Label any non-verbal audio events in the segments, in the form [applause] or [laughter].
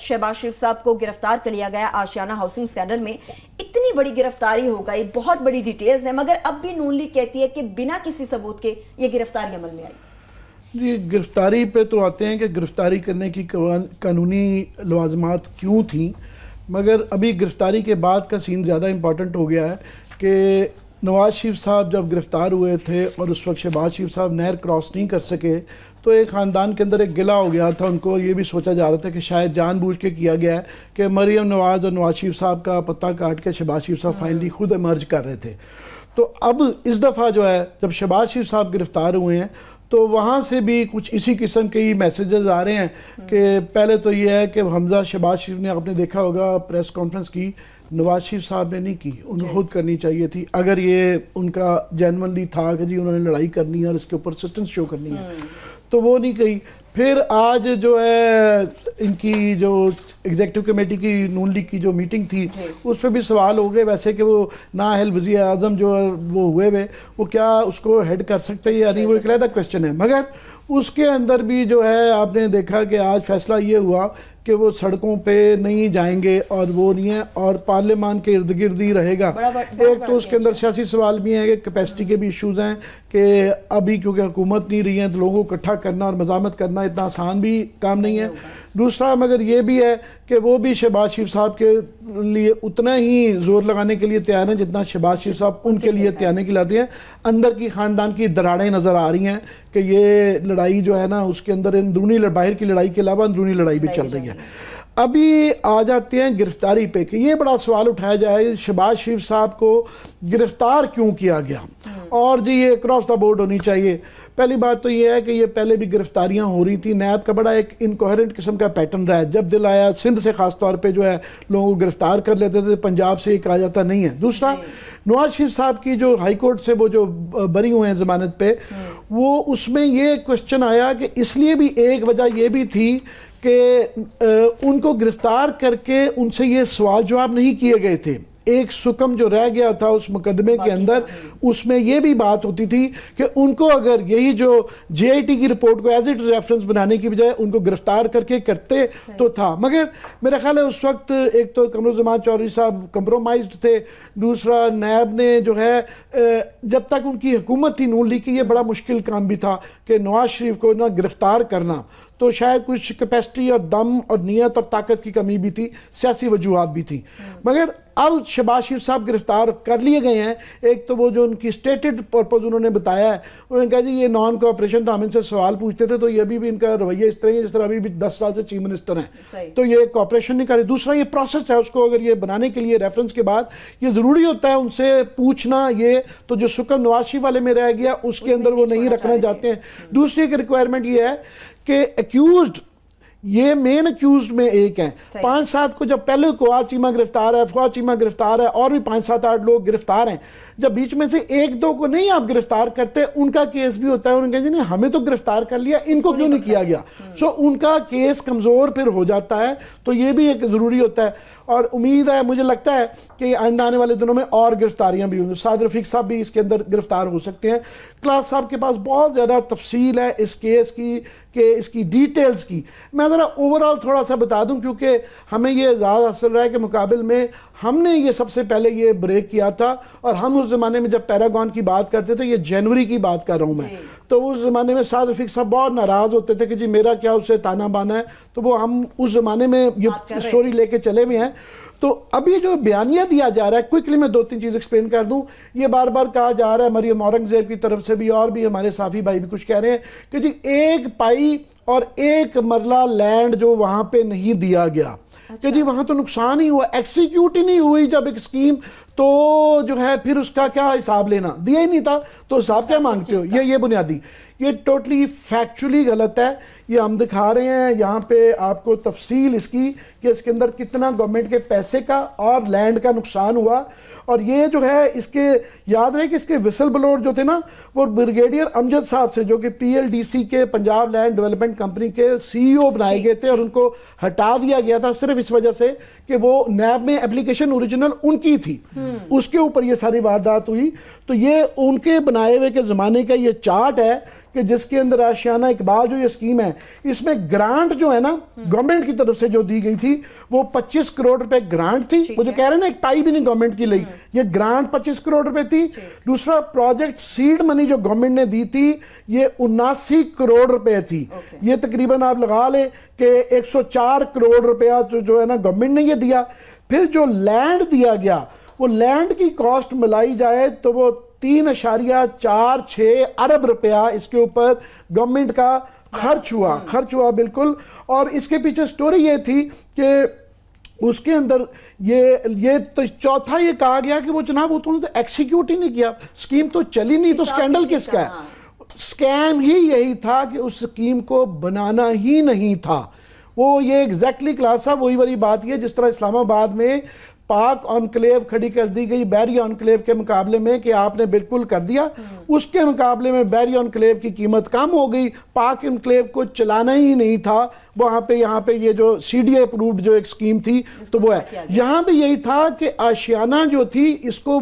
شہباز شریف صاحب کو گرفتار کر لیا گیا آشیانہ ہاؤسنگ سکینڈل میں۔ اتنی بڑی گرفتاری ہو گئی، بہت بڑی ڈیٹیلز ہیں، مگر اب بھی نون لیگ کہتی ہے کہ بنا کسی ثبوت کے یہ گرفتاری عمل میں آئی۔ جی گرفتاری پہ تو آتے ہیں کہ گرفتاری کرنے کی قانونی لوازمات کیوں تھیں، مگر ابھی گرفتاری کے بعد کا سین زیادہ امپورٹنٹ ہو گیا ہے کہ نواز شریف صاحب جب گرفتار ہوئے تھے اور اس وقت شہباز شریف صاحب نہر کراس نہیں کر سکے تو ایک خاندان کے اندر ایک گلہ ہو گیا تھا، ان کو یہ بھی سوچا جا رہا تھا کہ شاید جان بوجھ کے کیا گیا ہے کہ مریم نواز اور نواز شریف صاحب کا پتہ کاٹ کے شہباز شریف صاحب فائنلی خود امرج کر رہے تھے۔ تو اب اس دفعہ جو ہے، جب شہباز شریف صاحب گرفتار ہوئے ہیں، تو وہاں سے بھی کچھ اسی قسم کے ہی میسیجز آ رہے ہیں کہ پہلے تو یہ ہے کہ حمزہ شہباز شریف نے، آپ نے دیکھا ہوگا پریس کانفرنس کی، نواز شریف صاحب نے نہیں کی، ان کو خود کرنی چاہیے تھی۔ اگر یہ ان کا جینونلی تھا کہ جی انہوں نے لڑائی کرنی ہے اور اس کے اوپر سسٹنس شو کرنی ہے۔ تو وہ نہیں کہی۔ پھر آج جو ہے ان کی جو ایگزیکٹو کمیٹی کی نون لیگ کی جو میٹنگ تھی جی۔ اس پہ بھی سوال ہو گئے۔ ویسے کہ وہ نااہل وزیر اعظم جو وہ ہوئے ہوئے وہ کیا اس کو ہیڈ کر سکتے ہیں یعنی وہ ایک علیحدہ کوشچن ہے۔ مگر اس کے اندر بھی جو ہے آپ نے دیکھا کہ آج فیصلہ یہ ہوا کہ وہ سڑکوں پہ نہیں جائیں گے اور وہ نہیں ہے اور پارلیمان کے ارد گرد ہی رہے گا۔ ایک تو اس کے اندر سیاسی سوال بھی ہیں کہ کیپیسٹی کے بھی ایشوز ہیں کہ ابھی کیونکہ حکومت نہیں رہی ہیں تو لوگوں کو اکٹھا کرنا اور مزامت کرنا اتنا آسان بھی کام نہیں ہے۔ دوسرا مگر یہ بھی ہے کہ وہ بھی شہباز شریف صاحب کے لیے اتنا ہی زور لگانے کے لیے تیار ہیں جتنا شہباز شریف صاحب ان کے لیے تیارنے کی لاتے ہیں۔ اندر کی خاندان کی دراڑیں نظر آ رہی ہیں کہ یہ لڑائی جو ہے نا اس کے اندر اندرونی باہر کی لڑائی کے علاوہ اندرونی لڑائی بھی چل رہی ہے۔ ابھی آ جاتے ہیں گرفتاری پہ کہ یہ بڑا سوال اٹھایا جائے شہباز شریف صاحب کو گرفتار کیوں کیا گیا؟ اور جی یہ کراس دا بورڈ ہونی چاہیے۔ پہلی بات تو یہ ہے کہ یہ پہلے بھی گرفتاریاں ہو رہی تھیں۔ نیب کا بڑا ایک انکوہرنٹ قسم کا پیٹرن رہا ہے۔ جب دل آیا سندھ سے خاص طور پہ جو ہے لوگوں کو گرفتار کر لیتے تھے پنجاب سے یہ کہا جاتا نہیں ہے۔ دوسرا جی۔ نواز شریف صاحب کی جو ہائی کورٹ سے وہ جو بری ہوئے ہیں ضمانت پہ وہ اس میں یہ کوشچن آیا کہ اس لیے بھی ایک وجہ یہ بھی تھی کہ ان کو گرفتار کر کے ان سے یہ سوال جواب نہیں کیے گئے تھے۔ ایک سکم جو رہ گیا تھا اس مقدمے کے اندر اس میں یہ بھی بات ہوتی تھی کہ ان کو اگر یہی جو جے آئی ٹی کی رپورٹ کو ایز اٹ ریفرنس بنانے کی بجائے ان کو گرفتار کر کے کرتے تو تھا۔ مگر میرا خیال ہے اس وقت ایک تو کمر زمان چوری صاحب کمپرومائزڈ تھے دوسرا نیب نے جو ہے جب تک ان کی حکومت تھی نون لیگ کی یہ بڑا مشکل کام بھی تھا کہ نواز شریف کو نہ گرفتار کرنا۔ تو شاید کچھ کیپیسٹی اور دم اور نیت اور طاقت کی کمی بھی تھی سیاسی وجوہات بھی تھی مگر اب شہباز شریف صاحب گرفتار کر لیے گئے ہیں۔ ایک تو وہ جو ان کی سٹیٹڈ پرپز انہوں نے بتایا ہے انہوں نے کہا جی یہ نان کوپریشن تو ہم ان سے سوال پوچھتے تھے تو یہ ابھی بھی ان کا رویہ اس طرح ہے جس طرح ابھی بھی دس سال سے چیف منسٹر ہیں۔ تو یہ کوپریشن نہیں کر رہے دوسرا یہ پروسیس ہے اس کو اگر یہ بنانے کے لیے ریفرنس کے بعد یہ ضروری ہوتا ہے ان سے پوچھنا یہ تو جو سکم نواز شریف والے میں رہ گیا اس کے اندر وہ نہیں رکھنا چاہتے ہیں۔ دوسری ایک ریکوائرمنٹ یہ ہے کہ ایکیوزڈ یہ مین ایکیوزڈ میں ایک ہیں. پانچ سات کو جب پہلے کو چیمہ گرفتار ہے فواد چیمہ گرفتار ہے اور بھی پانچ سات آٹھ لوگ گرفتار ہیں جب بیچ میں سے ایک دو کو نہیں آپ گرفتار کرتے ان کا کیس بھی ہوتا ہے انہوں نے کہا جی نہیں ہمیں تو گرفتار کر لیا ان کو کیوں نہیں کیا گیا؟ سو ان کا کیس کمزور پھر ہو جاتا ہے تو یہ بھی ایک ضروری ہوتا ہے۔ اور امید ہے مجھے لگتا ہے کہ آئندہ آنے والے دنوں میں اور گرفتاریاں بھی ہوں گی۔ سعد رفیق صاحب بھی اس کے اندر گرفتار ہو سکتے ہیں۔ کلاس صاحب کے پاس بہت زیادہ تفصیل ہے اس کیس کی کہ اس کی ڈیٹیلز کی۔ میں ذرا اوورال تھوڑا سا بتا دوں کیونکہ ہمیں یہ اعزاز حاصل رہا ہے کہ مقابل میں ہم نے یہ سب سے پہلے یہ بریک کیا تھا اور ہم اس زمانے میں جب پیراگون کی بات کرتے تھے یہ جنوری کی بات کر رہا ہوں میں جی۔ تو اس زمانے میں سعد رفیق صاحب بہت ناراض ہوتے تھے کہ جی میرا کیا اسے تانا بانا ہے؟ تو وہ ہم اس زمانے میں یہ سٹوری لے کے چلے ہوئے ہیں۔ تو اب یہ جو بیانیہ دیا جا رہا ہے کوئکلی میں دو تین چیز ایکسپلین کر دوں۔ یہ بار بار کہا جا رہا ہے مریم اورنگزیب کی طرف سے بھی اور بھی ہمارے صافی بھائی بھی کچھ کہہ رہے ہیں کہ جی ایک پائی اور ایک مرلہ لینڈ جو وہاں پہ نہیں دیا گیا۔ کہ جی وہاں تو نقصان ہی ہوا ایکسیکیوٹ ہی نہیں ہوئی جب ایک سکیم تو جو ہے پھر اس کا کیا حساب لینا؟ دیا ہی نہیں تھا تو حساب کیا مانگتے ہو؟ یہ یہ بنیادی۔ یہ ٹوٹلی فیکچولی غلط ہے۔ یہ ہم دکھا رہے ہیں یہاں پہ آپ کو تفصیل اس کی کہ اس کے اندر کتنا گورنمنٹ کے پیسے کا اور لینڈ کا نقصان ہوا۔ اور یہ جو ہے اس کے یاد رہے کہ اس کے وسل بلور جو تھے نا وہ برگیڈیئر امجد صاحب سے جو کہ پی ایل ڈی سی کے پنجاب لینڈ ڈیولپمنٹ کمپنی کے سی ای او بنائے گئے تھے اور ان کو ہٹا دیا گیا تھا صرف اس وجہ سے کہ وہ نیب میں اپلیکیشن اوریجنل ان کی تھی۔ اس کے اوپر یہ ساری واردات ہوئی۔ تو یہ ان کے بنائے ہوئے کے زمانے کا یہ چارٹ ہے کہ جس کے اندر آشیانہ اقبال جو یہ اسکیم ہے اس میں گرانٹ جو ہے نا گورنمنٹ کی طرف سے جو دی گئی تھی وہ پچیس کروڑ روپے گرانٹ تھی۔ وہ جو کہہ رہے ہیں نا ایک پائی بھی نہیں گورنمنٹ کی لئی۔ یہ گرانٹ پچیس کروڑ روپے تھی۔ دوسرا پروجیکٹ سیڈ منی جو گورنمنٹ نے دی تھی یہ اناسی کروڑ روپے تھی۔ یہ تقریباً آپ لگا لیں کہ ایک سو چار کروڑ روپیہ جو ہے نا گورنمنٹ نے یہ دیا۔ پھر جو لینڈ دیا گیا وہ لینڈ کی کاسٹ ملائی جائے تو وہ تین اشاریہ چار چھ ارب روپیہ اس کے اوپر گورنمنٹ کا خرچ ہوا خرچ ہوا بالکل۔ اور اس کے پیچھے سٹوری یہ تھی کہ اس کے اندر یہ یہ چوتھا یہ کہا گیا کہ وہ جناب وہ تو ایکسیکیوٹ ہی نہیں کیا۔ سکیم تو چلی نہیں تو سکینڈل کس کا ہے؟ سکیم ہی یہی تھا کہ اس سکیم کو بنانا ہی نہیں تھا۔ وہ یہ ایگزیکٹلی کلاس تھا وہی والی بات یہ جس طرح اسلام آباد میں پاک انکلیو کھڑی کر دی گئی بیری انکلیو کے مقابلے میں کہ آپ نے بالکل کر دیا۔ اس کے مقابلے میں بیری انکلیو کی قیمت کم ہو گئی۔ پاک انکلیو کو چلانا ہی نہیں تھا۔ وہاں پہ یہاں پہ یہ جو سی ڈی اپروڈ جو ایک سکیم تھی تو وہ ہے۔ یہاں پہ یہی تھا کہ آشیانہ جو تھی اس کو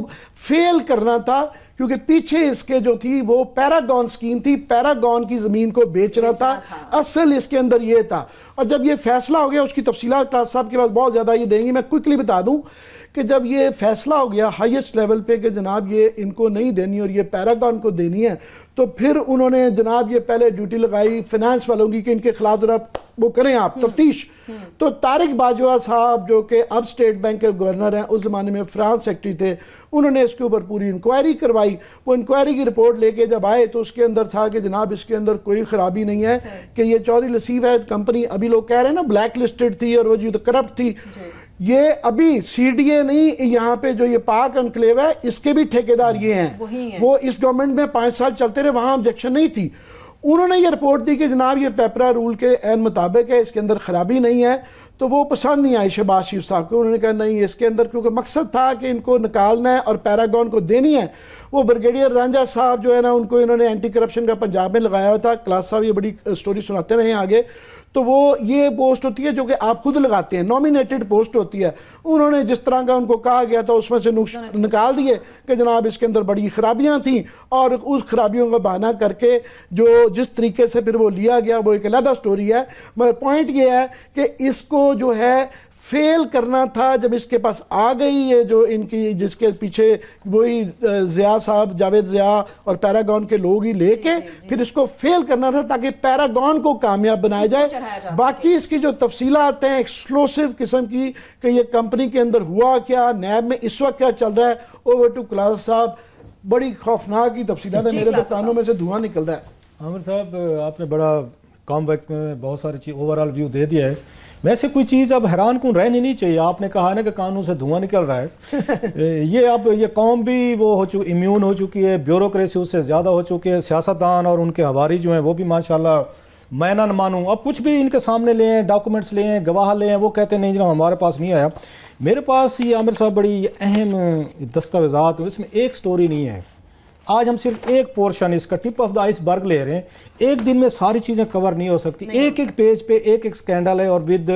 فیل کرنا تھا۔ کیونکہ پیچھے اس کے جو تھی وہ پیراگون سکیم تھی پیراگون کی زمین کو بیچنا تھا اصل اس کے اندر یہ تھا۔ اور جب یہ فیصلہ ہو گیا اس کی تفصیلات کلاس صاحب کے بعد بہت زیادہ یہ دیں گی میں کوئکلی بتا دوں۔ کہ جب یہ فیصلہ ہو گیا ہائیسٹ لیول پہ کہ جناب یہ ان کو نہیں دینی اور یہ پیراگون کو دینی ہے تو پھر انہوں نے جناب یہ پہلے ڈیوٹی لگائی فنانس والوں کی کہ ان کے خلاف ذرا وہ کریں آپ تفتیش۔ تو تارک باجوہ صاحب جو کہ اب سٹیٹ بینک کے گورنر ہیں اس زمانے میں فرانس سیکٹری تھے انہوں نے اس کے اوپر پوری انکوائری کروائی۔ وہ انکوائری کی رپورٹ لے کے جب آئے تو اس کے اندر تھا کہ جناب اس کے اندر کوئی خرابی نہیں ہے کہ یہ چوری لسیف ہے کمپنی ابھی لوگ کہہ رہے ہیں نا بلیک لسٹڈ تھی اور وہ جو کرپٹ تھی۔ جی۔ یہ ابھی سی ڈی اے نہیں یہاں پہ جو یہ پاک انکلیو ہے اس کے بھی ٹھیکیدار یہ ہیں۔ وہ اس گورنمنٹ میں پانچ سال چلتے رہے وہاں آبجیکشن نہیں تھی۔ انہوں نے یہ رپورٹ دی کہ جناب یہ پیپرا رول کے این مطابق ہے اس کے اندر خرابی نہیں ہے۔ تو وہ پسند نہیں آئی شہباز شریف صاحب کو۔ انہوں نے کہا، نہیں، اس کے اندر کیونکہ مقصد تھا کہ ان کو نکالنا ہے اور پیراگون کو دینی ہے۔ وہ برگیڈیئر رانجا صاحب جو ہے نا، ان کو انہوں نے اینٹی کرپشن کا پنجاب میں لگایا ہوا تھا۔ کلاس صاحب یہ بڑی سٹوری سناتے رہے ہیں آگے۔ تو وہ یہ پوسٹ ہوتی ہے جو کہ آپ خود لگاتے ہیں۔ نومینیٹڈ پوسٹ ہوتی ہے۔ انہوں نے جس طرح کا ان کو کہا گیا تھا، اس میں سے نکال دیے کہ جناب، اس کے اندر بڑی خرابیاں تھیں اور اس خرابیوں کا بہانہ کر کے جو جس طریقے سے پھر وہ لیا گیا، وہ ایک علیحدہ سٹوری ہے۔ مگر پوائنٹ یہ ہے کہ اس کو جو ہے فیل کرنا تھا جب اس کے پاس آ گئی یہ جو ان کی جس کے پیچھے وہی ضیاء صاحب جاوید ضیاء اور پیراگون کے لوگ ہی لے کے جی، جی۔ پھر اس کو فیل کرنا تھا تاکہ پیراگون کو کامیاب بنایا جائے۔ باقی اس کی جو تفصیلات ہیں ایکسکلوسیو قسم کی کہ یہ کمپنی کے اندر ہوا کیا نیب میں اس وقت کیا چل رہا ہے۔ اوور ٹو کلاس صاحب بڑی خوفناک کی تفصیلات ہیں۔ جی، میرے دکانوں میں سے دھواں نکل رہا ہے۔ عامر صاحب آپ نے بڑا کام وقت میں بہت ساری چیز اوورال ویو دے دیا ہے۔ ویسے کوئی چیز اب حیران کن رہنی نہیں چاہیے۔ آپ نے کہا نا کہ قانون سے دھواں نکل رہا ہے۔ [laughs] یہ اب یہ قوم بھی وہ ہو چکی امیون ہو چکی ہے۔ بیوروکریسی اس سے زیادہ ہو چکی ہے سیاستدان اور ان کے ہواری جو ہیں وہ بھی ماشاءاللہ میں نہ مانوں۔ اب کچھ بھی ان کے سامنے لے ہیں ڈاکومنٹس لے ہیں گواہ لے ہیں وہ کہتے ہیں نہیں جناب ہمارے پاس نہیں آیا۔ میرے پاس یہ عامر صاحب بڑی اہم دستاویزات اس میں ایک سٹوری نہیں ہے۔ آج ہم صرف ایک پورشن اس کا ٹپ آف دا آئس برگ لے رہے ہیں۔ ایک دن میں ساری چیزیں کور نہیں ہو سکتی۔ ایک ایک پیج پہ ایک ایک سکینڈل ہے اور ود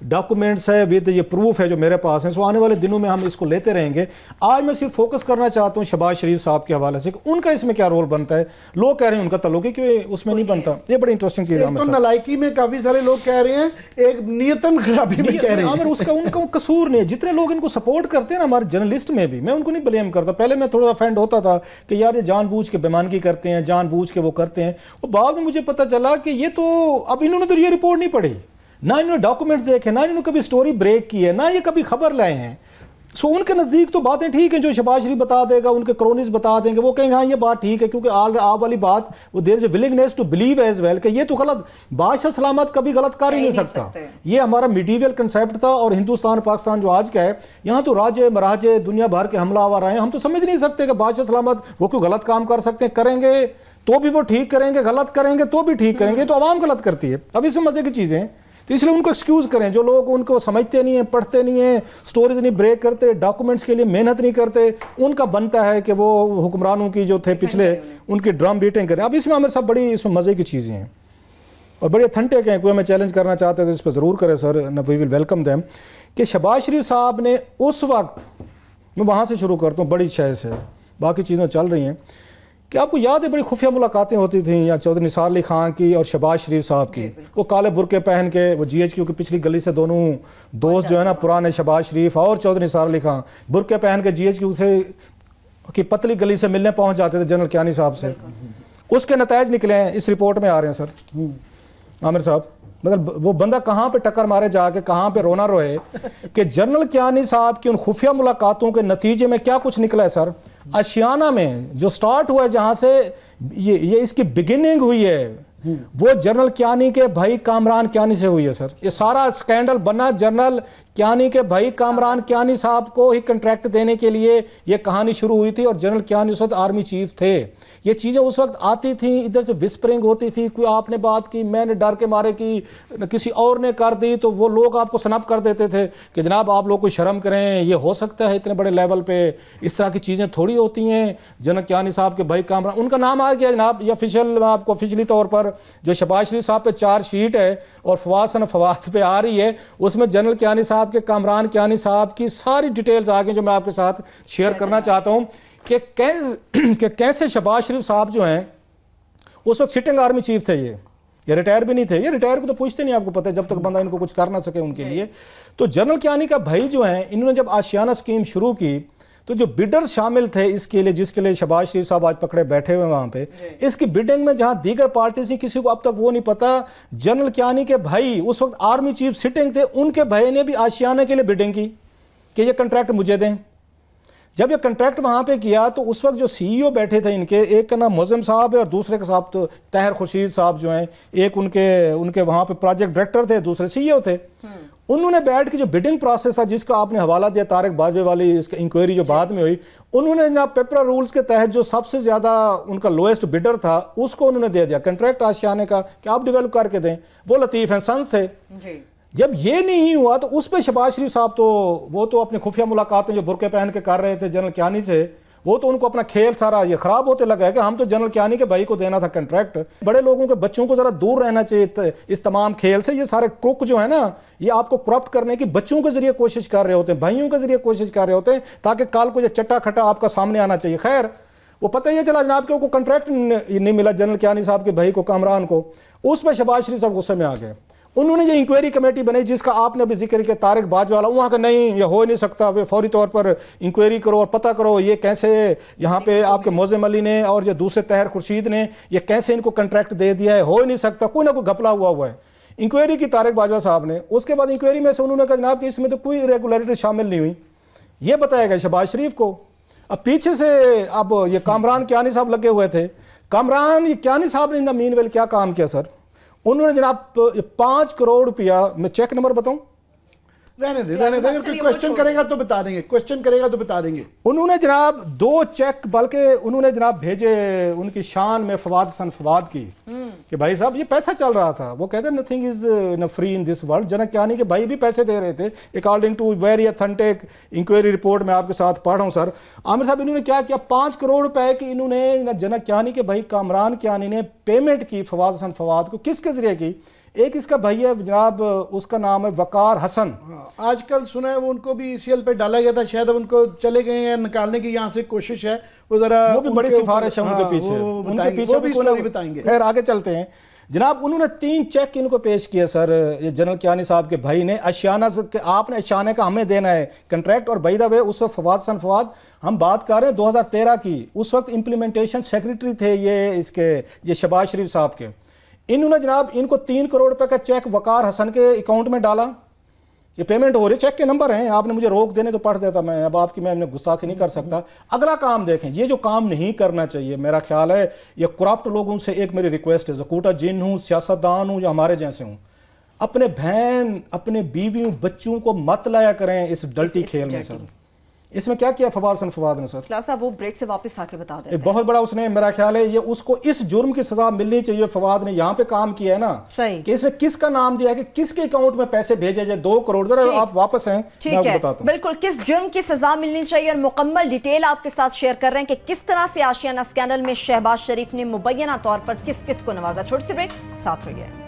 ڈاکومنٹس ہے ود یہ پروف ہے جو میرے پاس ہیں۔ سو آنے والے دنوں میں ہم اس کو لیتے رہیں گے۔ آج میں صرف فوکس کرنا چاہتا ہوں شباز شریف صاحب کے حوالے سے کہ ان کا اس میں کیا رول بنتا ہے۔ لوگ کہہ رہے ہیں ان کا تعلق ہے کہ اس میں نہیں بنتا۔ یہ بڑی انٹرسٹنگ چیز ہے۔ نلائکی میں کافی سارے لوگ کہہ رہے ہیں ایک نیتن خرابی میں کہہ رہے ہیں۔ اس کا ان کا قصور نہیں جتنے لوگ ان کو سپورٹ کرتے ہیں نا ہمارے جرنلسٹ میں بھی میں ان کو نہیں بلیم کرتا۔ پہلے میں تھوڑا سا فینڈ ہوتا تھا کہ یار، یہ جان بوجھ کے بیمانگی کرتے ہیں، جان بوجھ کے وہ کرتے ہیں۔ وہ بعد میں مجھے پتا چلا کہ یہ تو اب انہوں نے تو یہ رپورٹ نہیں پڑھی۔ نہ انہوں نے ڈاکومنٹس دیکھے، نہ انہوں نے کبھی سٹوری بریک کی ہے، نہ یہ کبھی خبر لائے ہیں۔ سو ان کے نزدیک تو باتیں ٹھیک ہیں جو شباز شریف بتا دے گا ان کے کرونیز بتا دیں گے۔ وہ کہیں گے ہاں یہ بات ٹھیک ہے کیونکہ آگ آپ والی بات وہ دیر سے willingness to believe as well کہ یہ تو غلط بادشاہ سلامت کبھی غلط کر ہی نہیں سکتا۔ یہ ہمارا میڈیویل کنسیپٹ تھا اور ہندوستان پاکستان جو آج کا ہے یہاں تو راجے مراجے دنیا بھر کے حملہ آور آئے ہیں۔ ہم تو سمجھ نہیں سکتے کہ بادشاہ سلامت وہ کوئی غلط کام کر سکتے ہیں کریں گے تو بھی وہ ٹھیک کریں گے غلط کریں گے تو بھی ٹھیک کریں گے تو عوام غلط کرتی ہے۔ اب اس میں مزے کی چیزیں تو اس لیے ان کو ایکسکیوز کریں جو لوگ ان کو سمجھتے نہیں ہیں پڑھتے نہیں ہیں سٹوریز نہیں بریک کرتے ڈاکومنٹس کے لیے محنت نہیں کرتے ان کا بنتا ہے کہ وہ حکمرانوں کی جو تھے پچھلے ان کی ڈرام بیٹنگ کریں۔ اب اس میں ہمارے سب بڑی اس میں مزے کی چیزیں ہیں۔ اور بڑی اتھنٹک ہیں کوئی ہمیں چیلنج کرنا چاہتے ہیں تو اس پہ ضرور کریں سر وی ول ویلکم دیم کہ شباز شریف صاحب نے اس وقت میں وہاں سے شروع کرتا ہوں بڑی شے سے باقی چیزیں چل رہی ہیں۔ کہ آپ کو یاد ہے بڑی خفیہ ملاقاتیں ہوتی تھیں یا چودھری نثار علی خان کی اور شہباز شریف صاحب کی۔ وہ کالے برقے پہن کے وہ جی ایچ کیو کی پچھلی گلی سے دونوں دوست جو ہے نا پرانے شہباز شریف اور چودھری نثار علی خان برقے پہن کے جی ایچ کیو سے کی پتلی گلی سے ملنے پہنچ جاتے تھے جنرل کیانی صاحب سے۔ اس کے نتائج نکلے ہیں اس رپورٹ میں آ رہے ہیں سر۔ عامر صاحب مطلب وہ بندہ کہاں پہ ٹکر مارے جا کے کہاں پہ رونا روئے کہ جنرل کیانی صاحب کی ان خفیہ ملاقاتوں کے نتیجے میں کیا کچھ نکلا ہے سر؟ اشیانہ میں جو سٹارٹ ہوا ہے، جہاں سے یہ اس کی بگننگ ہوئی ہے، وہ جنرل کیانی کے بھائی کامران کیانی سے ہوئی ہے، سر۔ یہ سارا سکینڈل بنا، جنرل کیانی کے بھائی کامران کیانی صاحب کو ہی کنٹریکٹ دینے کے لیے یہ کہانی شروع ہوئی تھی اور جنرل کیانی اس وقت آرمی چیف تھے۔ یہ چیزیں اس وقت آتی تھیں، ادھر سے وسپرنگ ہوتی تھی، کوئی آپ نے بات کی، میں نے ڈر کے مارے کی کسی اور نے کر دی تو وہ لوگ آپ کو سنپ کر دیتے تھے کہ جناب آپ لوگ کو شرم کریں، یہ ہو سکتا ہے اتنے بڑے لیول پہ۔ اس طرح کی چیزیں تھوڑی ہوتی ہیں۔ جنرل کیانی صاحب کے بھائی کامران، ان کا نام آ گیا جناب، یہ افیشل آپ کو افیشلی طور پر جو شباز شریف صاحب پہ چار شیٹ ہے اور فواسن فواد پہ آ رہی ہے، اس میں جنرل کیانی صاحب کے کامران کیانی صاحب کی ساری ڈیٹیلز آگے جو میں آپ کے ساتھ شیئر کرنا چاہتا ہوں کہ [clears throat] کیسے شباز شریف صاحب جو ہیں، اس وقت سٹنگ آرمی چیف تھے یہ۔ یہ ریٹائر بھی نہیں تھے۔ یہ ریٹائر کو تو پوچھتے نہیں آپ کو پتہ ہے، جب تک بندہ ان کو کچھ کر نہ سکے ان کے لیے۔ تو جنرل کیانی کا بھائی جو ہیں، انہوں نے جب آشیانہ سکیم شروع کی تو جو بیڈرز شامل تھے اس کے لیے جس کے لیے شباز شریف صاحب آج پکڑے بیٹھے ہوئے وہاں پہ اس کی بیڈنگ میں جہاں دیگر پارٹی سے کسی کو اب تک وہ نہیں پتا جنرل کیانی کے بھائی اس وقت آرمی چیف سٹنگ تھے ان کے بھائی نے بھی آشیانہ کے لیے بیڈنگ کی کہ یہ کنٹریکٹ مجھے دیں۔ جب یہ کنٹریکٹ وہاں پہ کیا تو اس وقت جو سی ای او بیٹھے تھے ان کے ایک کا نام مزم صاحب ہے اور دوسرے کا صاحب تو تہر خورشید صاحب جو ہیں ایک ان کے ان کے وہاں پہ پروجیکٹ ڈائریکٹر تھے دوسرے سی ای او تھے انہوں نے بیٹھ کے جو بڈنگ پروسیس ہے جس کا آپ نے حوالہ دیا تارک باجوے والی اس انکوائری جو بعد میں ہوئی انہوں نے جناب پیپرا رولز کے تحت جو سب سے زیادہ ان کا لوئسٹ بڈر تھا اس کو انہوں نے دے دیا۔ کنٹریکٹ آشیانے کا کہ آپ ڈیولپ کر کے دیں۔ وہ لطیف ہیں سنس سے جی۔ جب یہ نہیں ہوا تو اس پہ شباز شریف صاحب تو وہ تو اپنے خفیہ ملاقاتیں جو برقے پہن کے کر رہے تھے جنرل کیانی سے وہ تو ان کو اپنا کھیل سارا یہ خراب ہوتے لگا ہے کہ ہم تو جنرل کیانی کے بھائی کو دینا تھا کنٹریکٹ بڑے لوگوں کے بچوں کو ذرا دور رہنا چاہیے اس تمام کھیل سے۔ یہ سارے کک جو ہے نا، یہ آپ کو کرپٹ کرنے کی بچوں کے ذریعے کوشش کر رہے ہوتے ہیں، بھائیوں کے ذریعے کوشش کر رہے ہوتے ہیں تاکہ کال کو یہ چٹا کھٹا آپ کا سامنے آنا چاہیے۔ خیر، وہ پتہ یہ چلا جناب کہ وہ کنٹریکٹ نہیں ملا جنرل کیانی صاحب کے بھائی کو، کامران کو۔ اس میں شباز شریف صاحب غصے میں آ گئے۔ انہوں نے یہ انکوائری کمیٹی بنائی جس کا آپ نے بھی ذکر کیا تارک باج والا وہاں کا نہیں، یہ ہو نہیں سکتا فوری طور پر انکوائری کرو اور پتہ کرو یہ کیسے یہاں پہ آپ کے موزم علی نے اور یہ دوسرے تہر خورشید نے یہ کیسے ان کو کنٹریکٹ دے دیا ہے، ہو ہی نہیں سکتا، کوئی نہ کوئی گھپلا ہوا ہوا ہے۔ انکوائری کی تارک باجوہ صاحب نے، اس کے بعد انکوائری میں سے انہوں نے کہا، جناب کہ اس میں تو کوئی ریگولیرٹی شامل نہیں ہوئی۔ یہ بتایا گیا شباز شریف کو۔ اب پیچھے سے اب یہ کامران کیانی صاحب لگے ہوئے تھے۔ کامران، یہ کیانی صاحب نے مین ویل کیا کام کیا، سر؟ انہوں نے جناب پانچ کروڑ روپیہ میں چیک نمبر بتاؤں رہنے دیں رہنے دیں اگر کوئی کوشچن کرے گا تو بتا دیں گے کوشچن کرے گا تو بتا دیں گے۔ انہوں نے جناب دو چیک بلکہ انہوں نے جناب بھیجے ان کی شان میں فواد سن فواد کی کہ بھائی صاحب یہ پیسہ چل رہا تھا۔ وہ کہتے ہیں nothing is free in this world junk Kayani کہ بھائی بھی پیسے دے رہے تھے۔ According to very authentic inquiry report میں آپ کے ساتھ پڑھ رہا ہوں سر۔ عامر صاحب انہوں نے کیا کیا؟ پانچ کروڑ روپے کی انہوں نے جنک کیانی کے بھائی کامران کیانی نے پیمنٹ کی فواد حسن فواد کو۔ کس کے ذریعے کی؟ ایک اس کا بھائی ہے جناب اس کا نام ہے وقار حسن۔ ہاں، آج کل سنا ہے وہ ان کو بھی سی ایل پہ ڈالا گیا تھا شاید اب ان کو چلے گئے ہیں نکالنے کی یہاں سے کوشش ہے۔ وہ ذرا وہ بھی بڑی سفارش ہے ان کے ہاں، پیچھے۔ ان کے پیچھے بھی بتائیں گے۔ خیر آگے چلتے ہیں۔ جناب انہوں نے تین چیک ان کو پیش کیا سر یہ جنرل کیانی صاحب کے بھائی نے۔ اشیانہ آپ نے اشیانہ کا ہمیں دینا ہے۔ کنٹریکٹ اور بھائی وے اس وقت فواد سن فواد ہم بات کر رہے ہیں دو ہزار تیرہ کی۔ اس وقت امپلیمنٹیشن سیکریٹری تھے یہ اس کے یہ شباز شریف صاحب کے۔ انہوں نے جناب ان کو تین کروڑ روپے کا چیک وقار حسن کے اکاؤنٹ میں ڈالا۔ یہ پیمنٹ ہو رہی چیک کے نمبر ہیں۔ آپ نے مجھے روک دینے تو پڑھ دیتا میں۔ اب آپ کی میں گستاخی نہیں کر سکتا۔ اگلا کام دیکھیں۔ یہ جو کام نہیں کرنا چاہیے میرا خیال ہے یہ کرپٹ لوگوں سے ایک میری ریکویسٹ ہے۔ زکوٹا جن ہوں سیاستدان ہوں یا ہمارے جیسے ہوں۔ اپنے بہن اپنے بیویوں بچوں کو مت لایا کریں اس ڈلٹی کھیل میں سر۔ اس میں کیا کیا فواد سن فواد نے سر؟ صاحب وہ بریک سے واپس آ کے بتا دیتے ہیں۔ بہت بڑا اس نے میرا خیال ہے یہ اس کو اس جرم کی سزا ملنی چاہیے۔ فواد نے یہاں پہ کام کیا ہے نا صحیح۔ کہ اس میں کس کا نام دیا ہے کہ کس کے اکاؤنٹ میں پیسے بھیجے جائے دو کروڑ۔ ذرا آپ واپس ہیں ٹھیک ہے۔ بالکل کس جرم کی سزا ملنی چاہیے اور مکمل ڈیٹیل آپ کے ساتھ شیئر کر رہے ہیں کہ کس طرح سے آشیانہ سکینڈل میں شہباز شریف نے مبینہ طور پر کس کس کو نوازا۔ چھوڑ سے بریک ساتھ رہی ہے